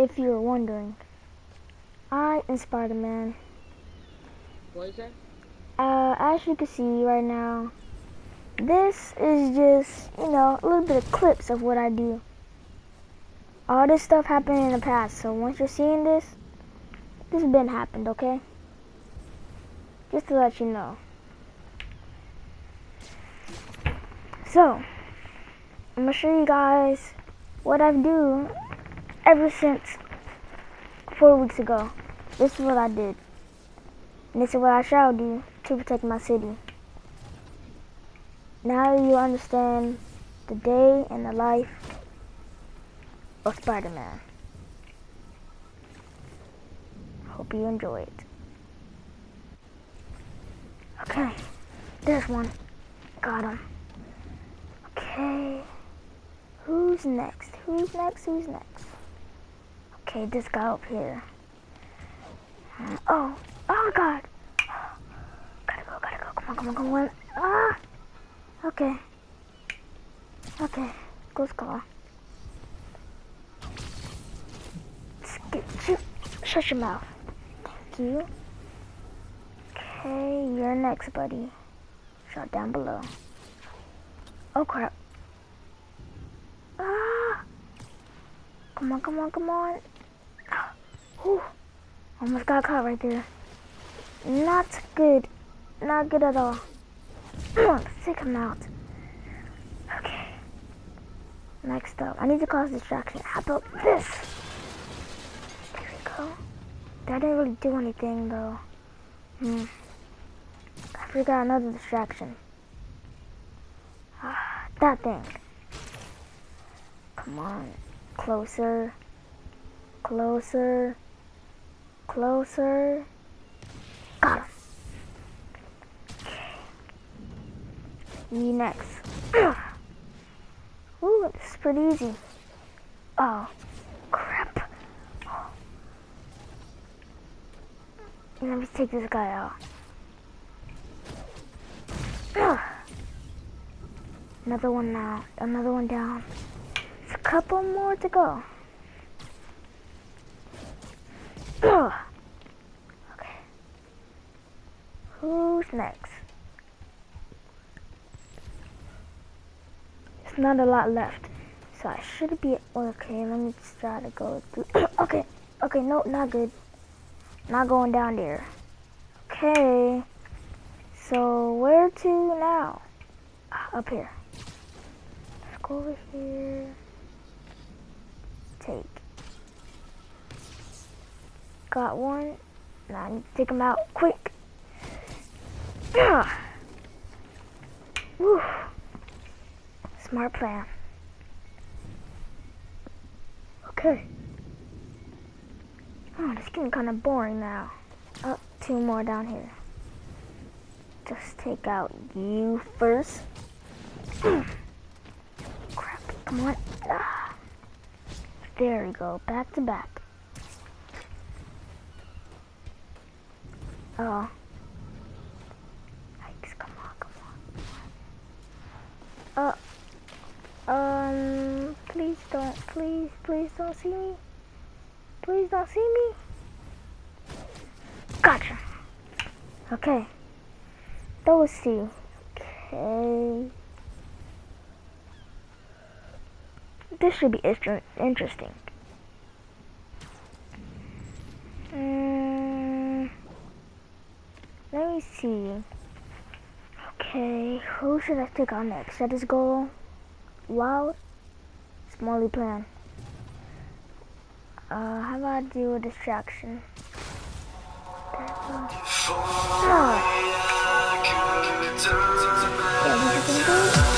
if you're wondering. I am Spider-Man. What is that? Uh, as you can see right now, this is just, you know, a little bit of clips of what I do. All this stuff happened in the past, so once you're seeing this, this has been happened, okay? Just to let you know. So, I'm gonna show you guys what I do ever since four weeks ago. This is what I did. And this is what I shall do to protect my city. Now you understand the day and the life of Spider-Man. Hope you enjoy it. Okay, there's one. Got him. Okay, who's next? Who's next? Who's next? Okay, this guy up here. Oh, oh God. Gotta go, gotta go. Come on, come on, come on. Ah. Okay. Okay. Close call. Get you. Shut your mouth. Thank you. Okay, you're next, buddy. Shot down below. Oh crap. Ah! Come on, come on, come on. Whew. Almost got caught right there. Not good. Not good at all. Let's take him out. Okay. Next up, I need to cause distraction. How about this? There we go. That didn't really do anything though. Hmm. I forgot another distraction. Ah, that thing. Come on. Closer. Closer. Closer. Got him. You next. Ooh, this is pretty easy. Oh, crap. Let me take this guy out. Another one now. Another one down. It's a couple more to go. Okay. Who's next? There's not a lot left. So I should be okay. Let me just try to go through. okay. Okay, no, not good. Not going down there. Okay. So where to now? Ah, up here. Let's go over here. Take. Got one. Now I need to take him out quick. Whew. Smart plan. Okay. Oh, this getting kind of boring now. Oh, two more down here. Just take out you first. Crap, come on. Ah. There we go, back to back. Oh. Yikes, come on, come on. Uh, um, please don't, please, please don't see me. Please don't see me. Gotcha. Okay. Those see. Okay. This should be interesting. Mm, let me see. Okay, who should I take on next? I go Wild. Smalley plan. Uh, how about do a distraction? Oh. Yeah,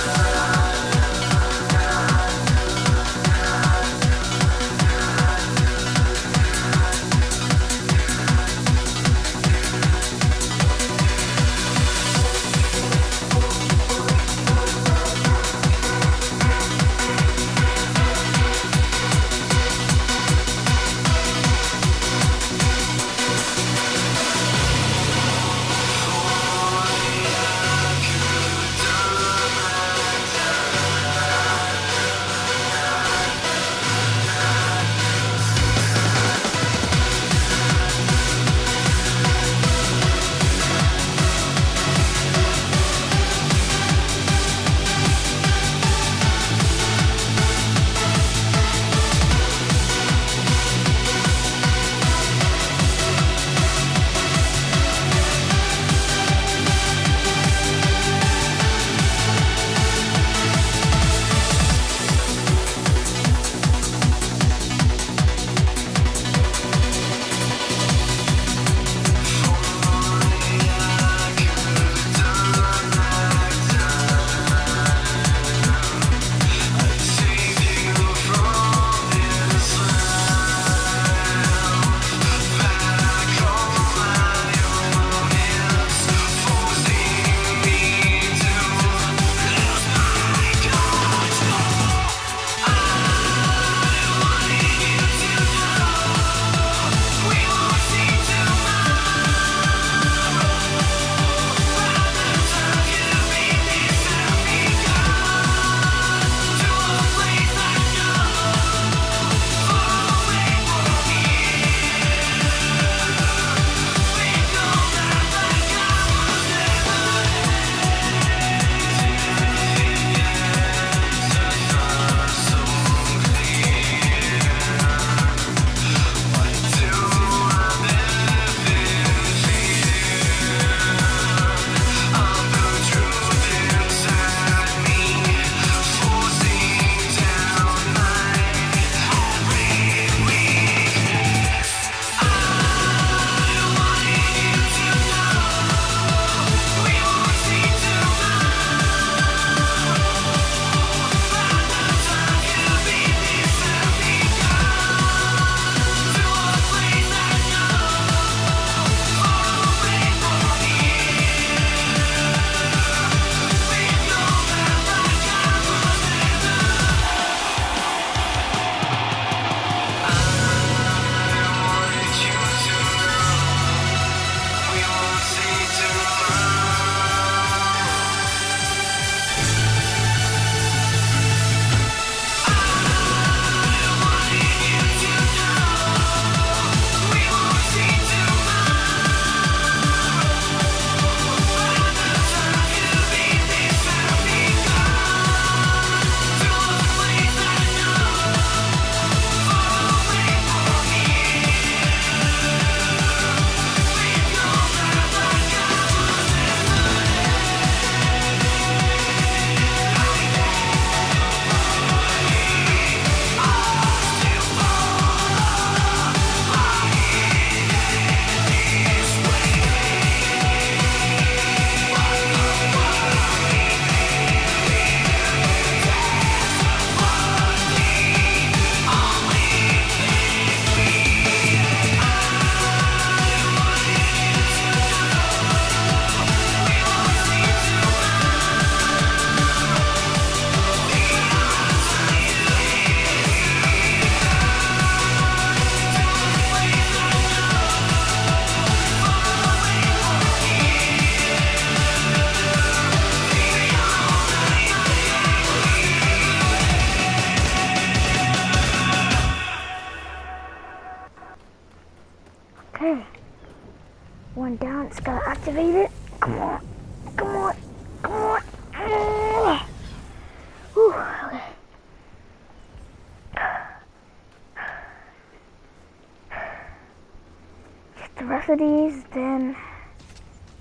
the rest of these, then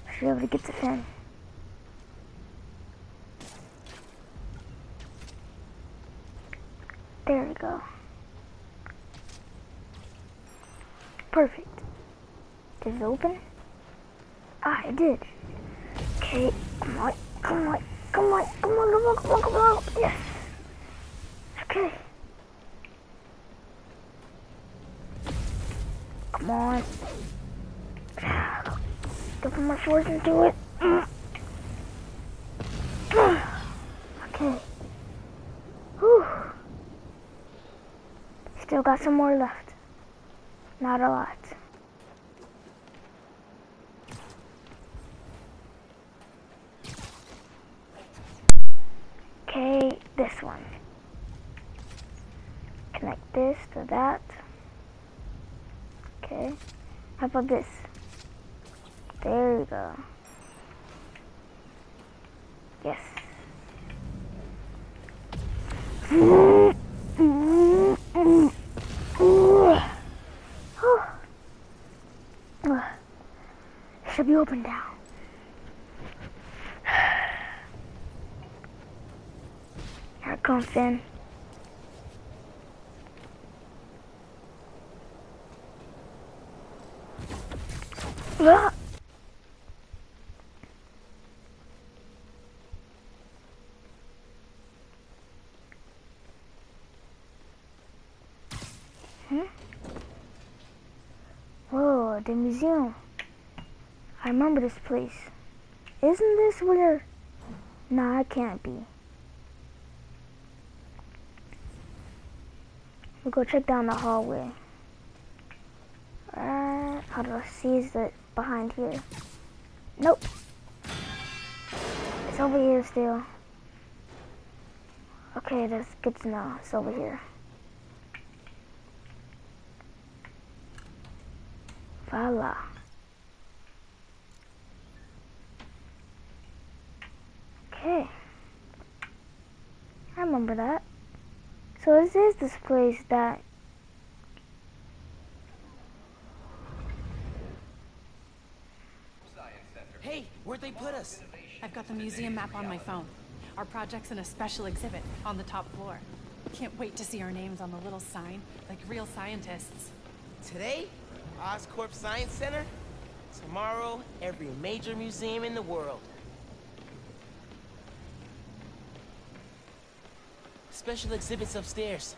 I should be able to get to fin. There we go. Perfect. Did it open? Ah, it did. Okay, come on, come on, come on, come on, come on, come on, come on. Yes. Okay. Come on. Don't put my force into it. Mm. Okay. Whew. Still got some more left. Not a lot. Okay, this one. Connect this to that. Okay. How about this? Go. Yes. Should be open now. Here it comes in. Ah! Hmm? Whoa, the museum. I remember this place. Isn't this where... Nah, it can't be. We'll go check down the hallway. Uh, how do I see is it behind here? Nope. It's over here still. Okay, that's good to know. It's over here. Voila. Okay. I remember that. So this is this place that Hey, where'd they put us? I've got the museum map on my phone. Our project's in a special exhibit on the top floor. Can't wait to see our names on the little sign, like real scientists. Today, Oscorp Science Center. Tomorrow, every major museum in the world. Special exhibits upstairs.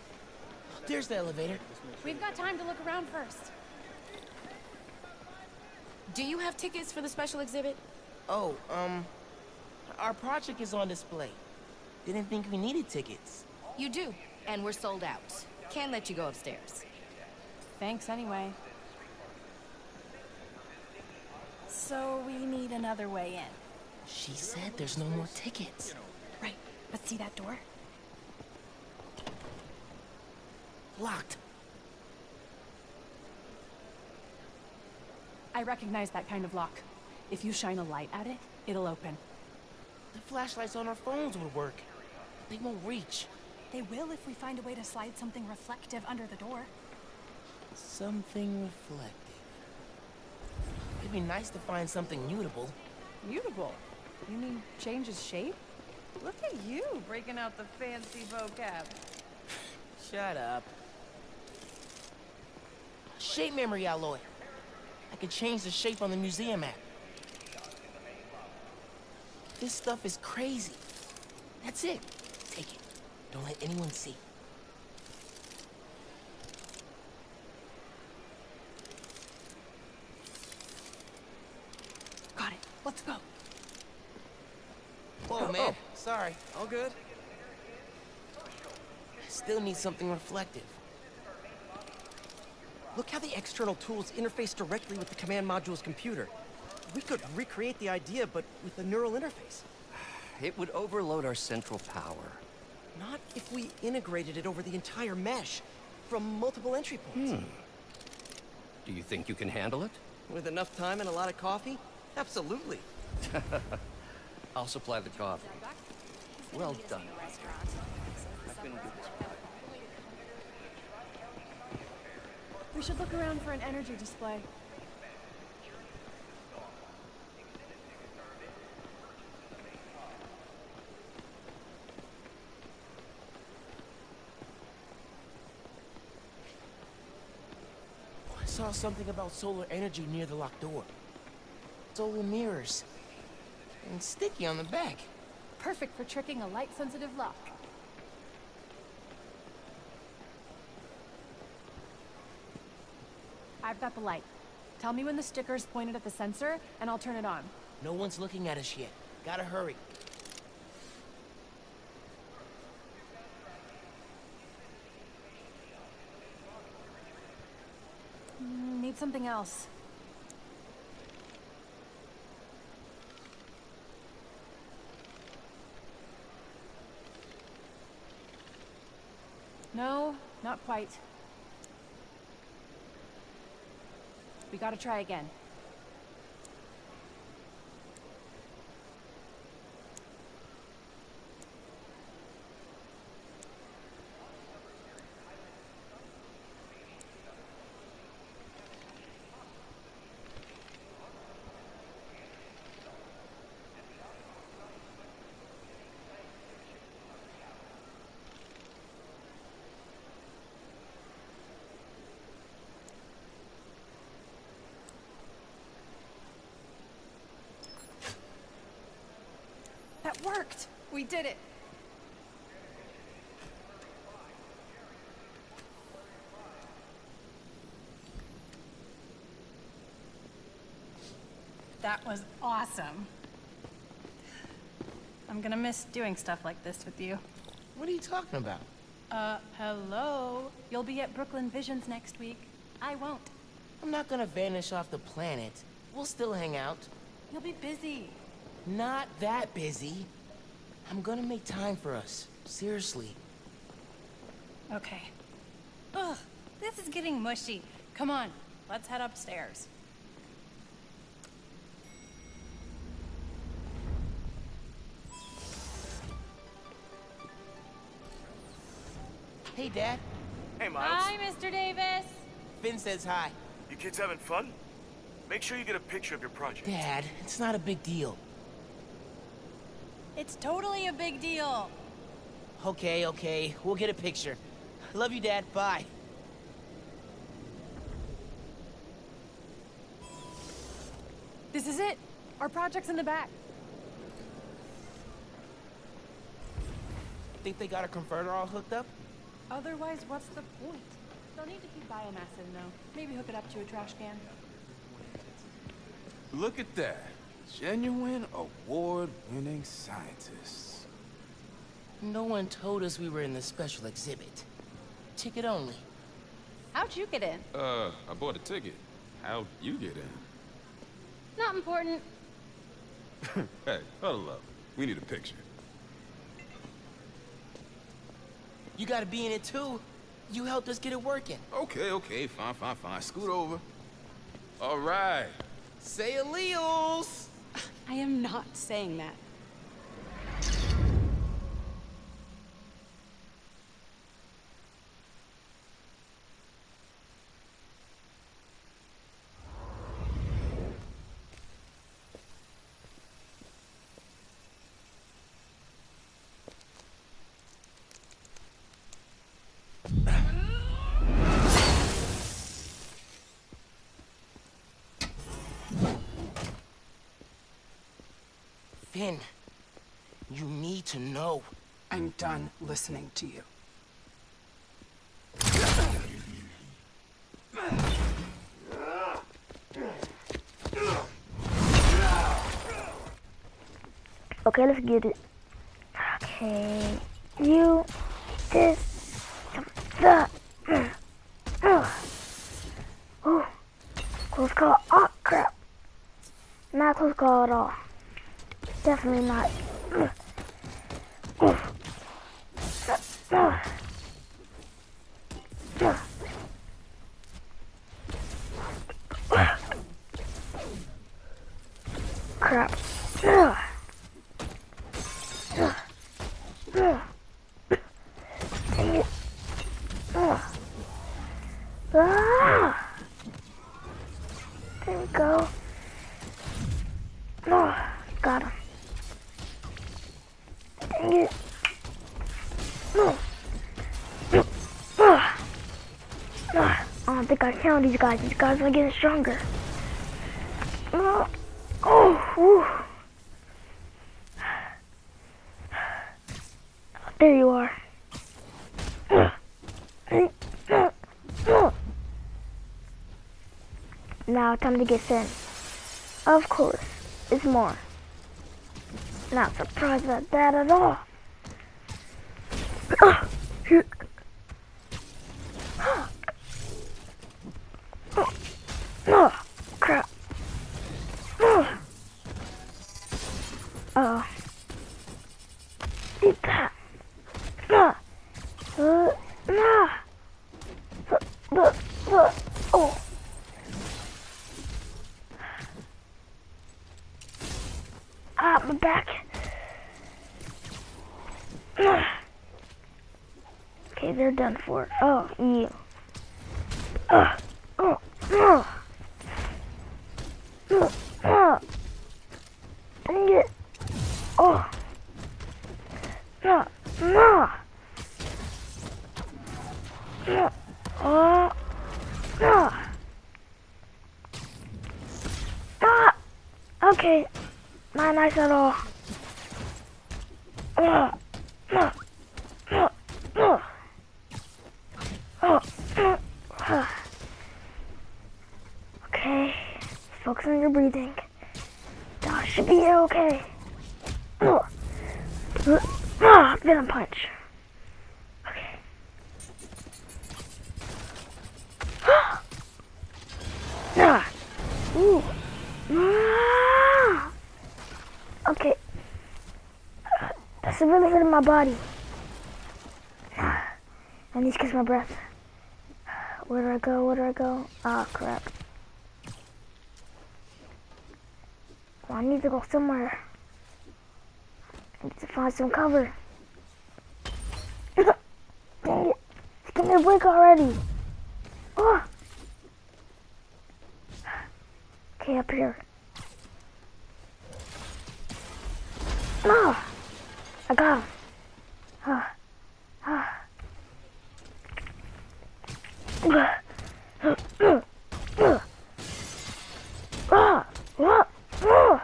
There's the elevator. We've got time to look around first. Do you have tickets for the special exhibit? Oh, um, our project is on display. Didn't think we needed tickets. You do, and we're sold out. Can't let you go upstairs. Thanks anyway. So we need another way in. She said there's no more tickets. Right, but see that door? Locked. I recognize that kind of lock. If you shine a light at it, it'll open. The flashlights on our phones would work. They won't reach. They will if we find a way to slide something reflective under the door. Something reflective. Be nice to find something mutable. Mutable? You mean changes shape? Look at you breaking out the fancy vocab. Shut up. Shape memory alloy. I could change the shape on the museum map. This stuff is crazy. That's it. Take it. Don't let anyone see. Got it. Let's go. Whoa, man. Sorry. All good? Still need something reflective. Look how the external tools interface directly with the command module's computer. We could recreate the idea, but with a neural interface. It would overload our central power. Not if we integrated it over the entire mesh, from multiple entry points. Hmm. Do you think you can handle it? With enough time and a lot of coffee? Absolutely. I'll supply the coffee. Well done. I've been good. We should look around for an energy display. I saw something about solar energy near the locked door. Solar mirrors. And sticky on the back. Perfect for tricking a light-sensitive lock. I've got the light. Tell me when the sticker's pointed at the sensor, and I'll turn it on. No one's looking at us yet. Gotta hurry. Mm, Need something else. No, not quite. We gotta try again. That worked! We did it! That was awesome. I'm gonna miss doing stuff like this with you. What are you talking about? Uh, hello? You'll be at Brooklyn Visions next week. I won't. I'm not gonna vanish off the planet. We'll still hang out. You'll be busy. Not that busy. I'm gonna make time for us. Seriously. Okay. Ugh, this is getting mushy. Come on, let's head upstairs. Hey, Dad. Hey, Miles. Hi, Mr. Davis. Phin says hi. You kids having fun? Make sure you get a picture of your project. Dad, it's not a big deal. It's totally a big deal. Okay, okay. We'll get a picture. Love you, Dad. Bye. This is it. Our project's in the back. Think they got a converter all hooked up? Otherwise, what's the point? They'll need to keep biomass in, though. Maybe hook it up to a trash can. Look at that. Genuine award-winning scientists. No one told us we were in the special exhibit. Ticket only. How'd you get in? Uh, I bought a ticket. How'd you get in? Not important. hey, huddle up. We need a picture. You gotta be in it too. You helped us get it working. Okay, okay, fine, fine, fine. Scoot over. All right. Say alleles! I am not saying that. Phin, you need to know. I'm done listening to you. Okay, let's get it. Okay, you, this, the, oh, close call. Oh crap! Not close call at all. Definitely not. Think I count these guys. These guys are getting stronger. Oh, oh, whew. There you are. Now time to get sent. Of course, it's more. Not surprised at that at all. Oh, crap. Oh. Oh. Eat that. No. Uh, no. Uh, uh, uh, oh. Ah, my back. Okay, they're done for. Oh, you. Uh, oh, oh. Oh, oh. Dang it. Oh. Oh. No. Ah. Okay. Not nice at all. Oh. No. No. No. Oh. No. Okay. Focus on your breathing. That should be okay. Oh. Ah, venom punch. Okay. ah. Ooh. Ah. Okay. That's really hurting my body. I need to catch my breath. Where do I go? Where do I go? Ah, crap. Well, I need to go somewhere. I need to find some cover. Dang it. Me a break already. Oh. Okay, up here. No. I got him. Ah. Ah. Ah. Ah. Ah. Oh.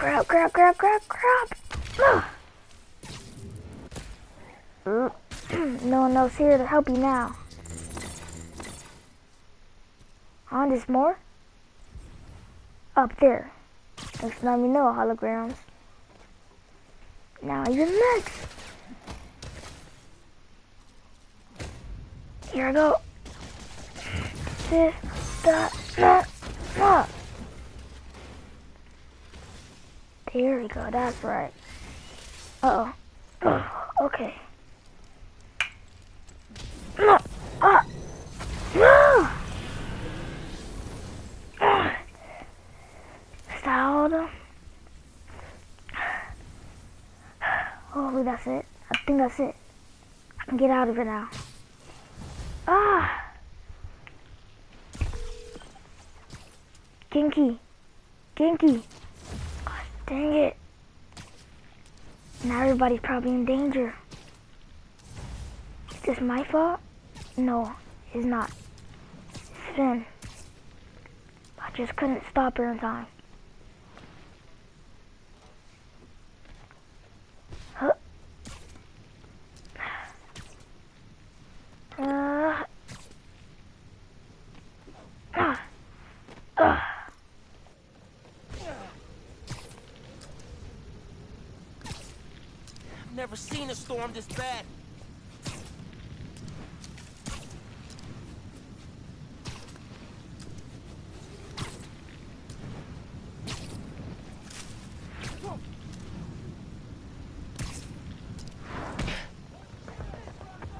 Crap, crap, crap, crap. Ah. no one else here to help you now. On this more? Up there. Next time you know holograms. Now you're next. Here I go. This, that, that, that. There we go, that's right. Uh oh. Okay. No! Ah! No! All? Oh, that's it. I think that's it. I can get out of it now. Ah! Ganke. Ganke. Dang it. Now everybody's probably in danger. Is this my fault? No, it's not. It's Phin. I just couldn't stop her in time. Huh. Uh. Ah. Ah. I've never seen a storm this bad.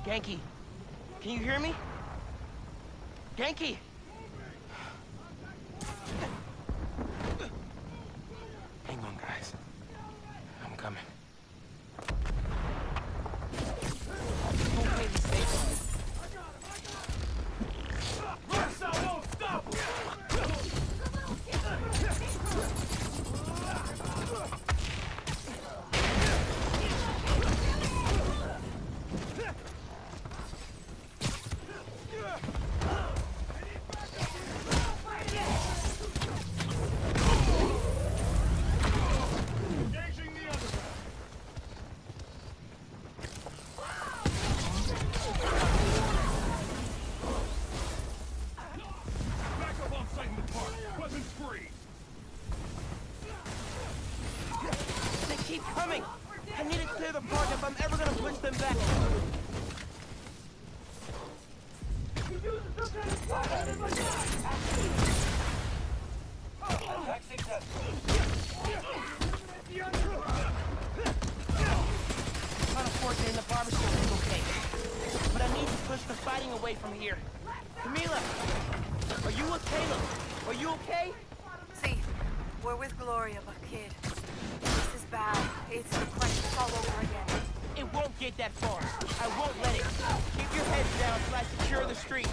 Ganke, can you hear me? Ganke! In the barbershop is okay. But I need to push the fighting away from here. Camila! Are you with Caleb? Are you okay? See, we're with Gloria, but kid, this is bad. It's the crisis all over again. It won't get that far. I won't let it. Keep your heads down till I secure the street.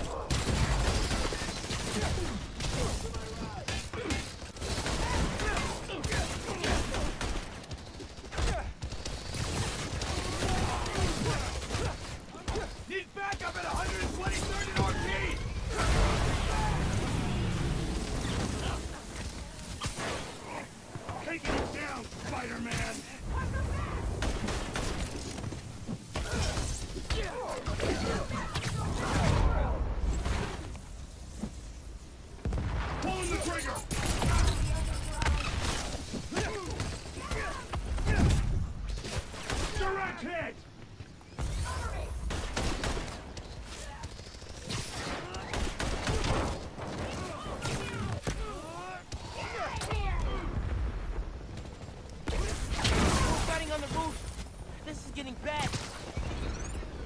Getting bad.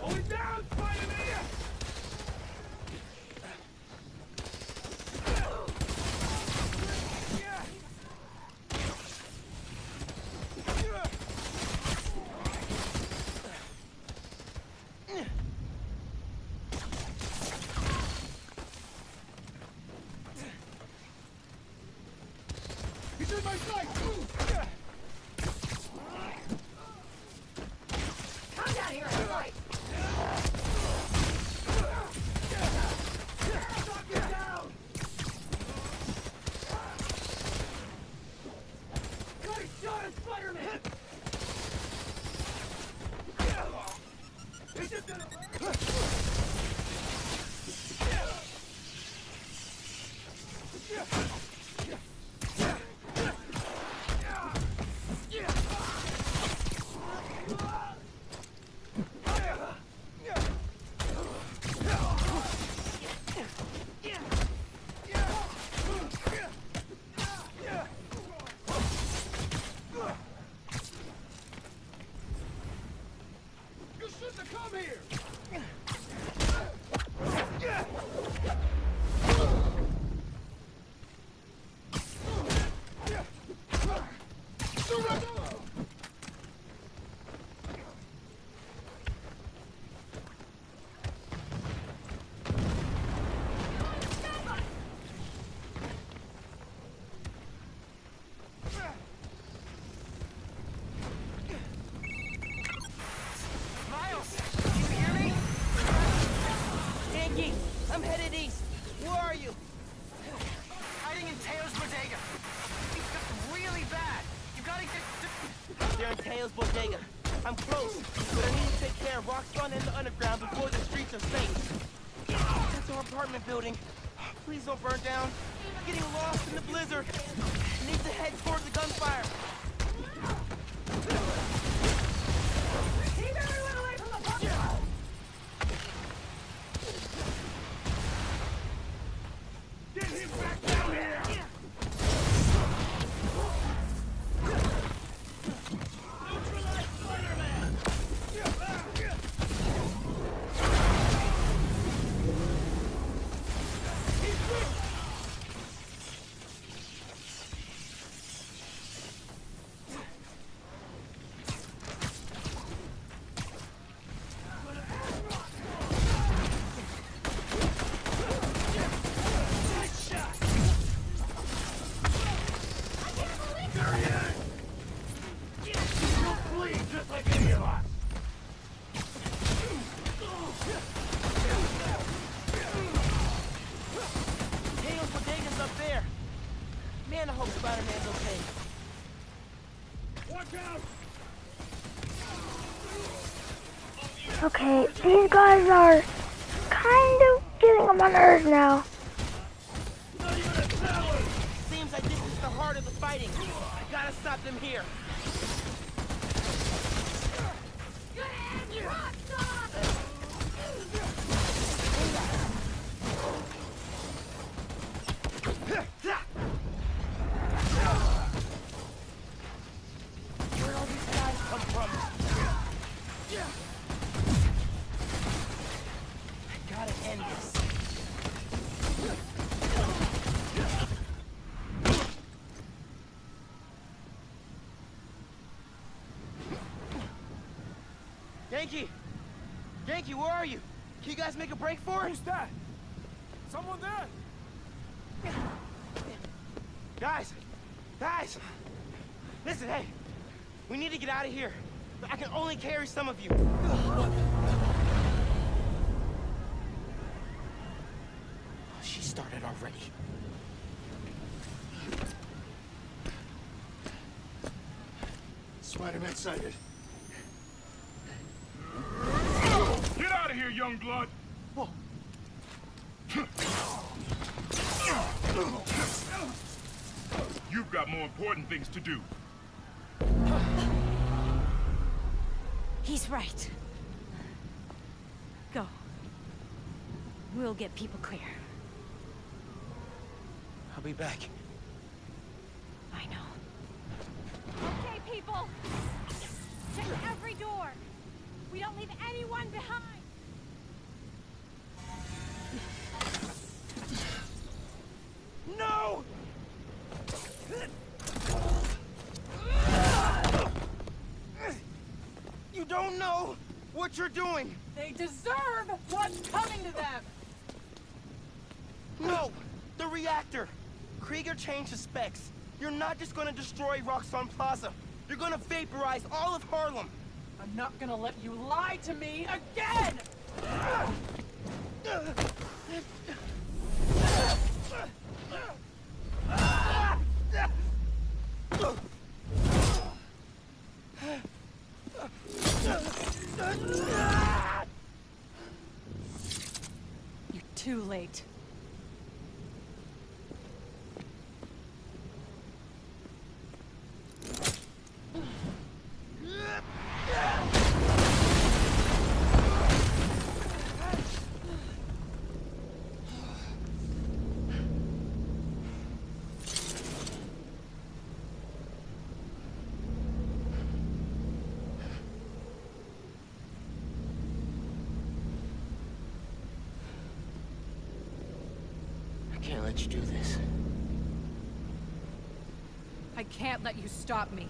Going down, Spider-Man. He's in my sight! Come down here and fight! Nice shot at Spider-Man! He's just gonna... You shouldn't have come here! Please don't burn down. I'm getting lost in the blizzard. Nerves now. Ganke! Ganke, where are you? Can you guys make a break for it? Who's that? Someone there! Guys! Guys! Listen, hey! We need to get out of here. I can only carry some of you. Oh, she started already. Spider-Man sighted. Out of here, young blood! You've got more important things to do. He's right. Go. We'll get people clear. I'll be back. I know. Okay, people! Check every door! We don't leave anyone behind! You don't know what you're doing! They deserve what's coming to them! No! The reactor! Krieger changed the specs. You're not just gonna destroy Roxxon Plaza. You're gonna vaporize all of Harlem. I'm not gonna let you lie to me again! You're too late. I can't let you do this. I can't let you stop me.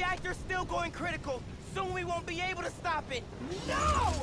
Reactor's still going critical. Soon we won't be able to stop it. No!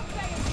Stop saying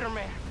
Spider-Man.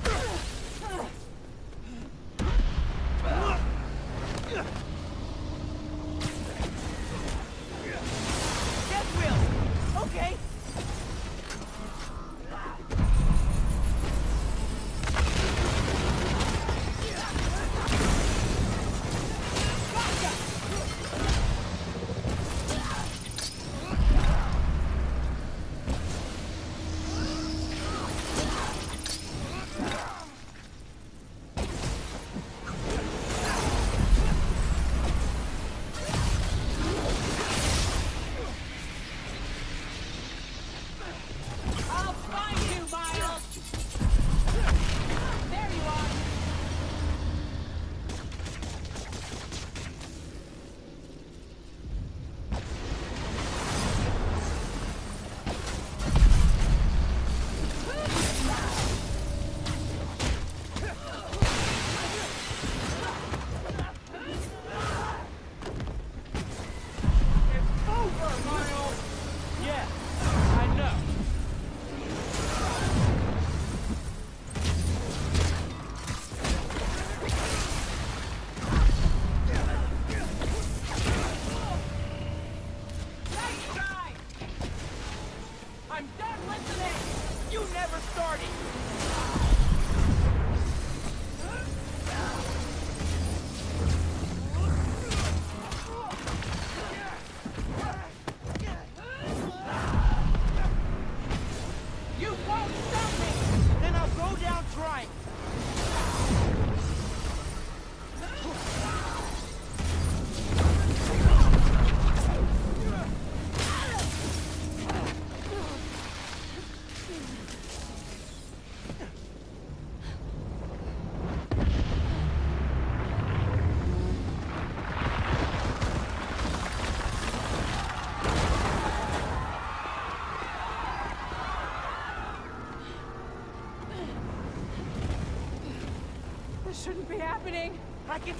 happening. I can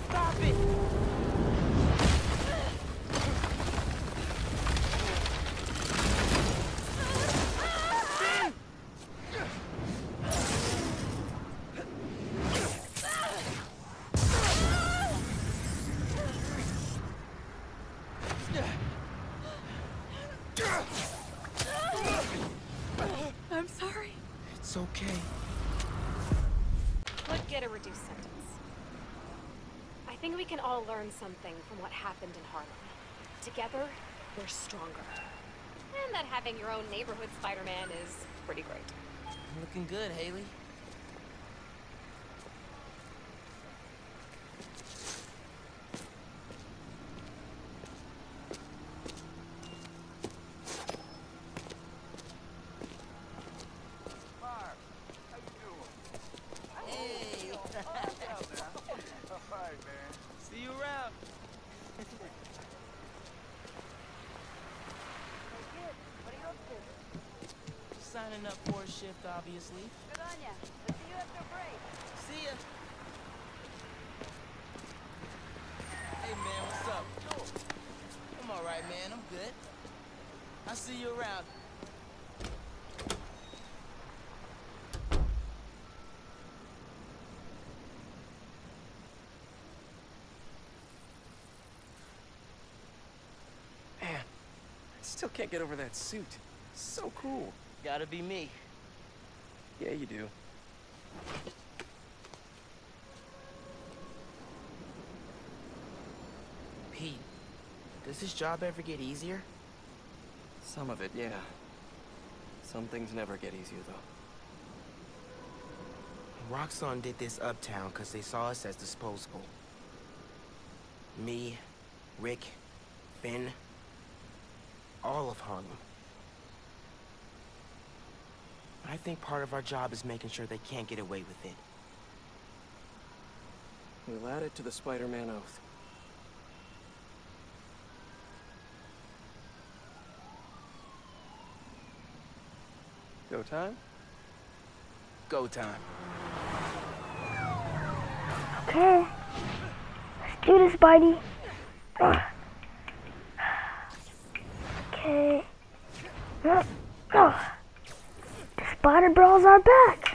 learn something from what happened in Harlem. Together, we're stronger. And that having your own neighborhood Spider-Man is pretty great. Looking good, Hailey. Shift, obviously. Good on ya. Let's see you after break. See ya. Hey man, what's up? I'm alright, man. I'm good. I'll see you around. Man, I still can't get over that suit. So cool. Gotta be me. Yeah, you do. Pete, does this job ever get easier? Some of it, yeah. Some things never get easier, though. Roxxon did this uptown because they saw us as disposable. Me, Rick, Phin, all of Harlem. I think part of our job is making sure they can't get away with it. We'll add it to the Spider-Man oath. Go time? Go time. Okay. Let's do this, Spidey. Okay. Oh. The Spider Bros are back.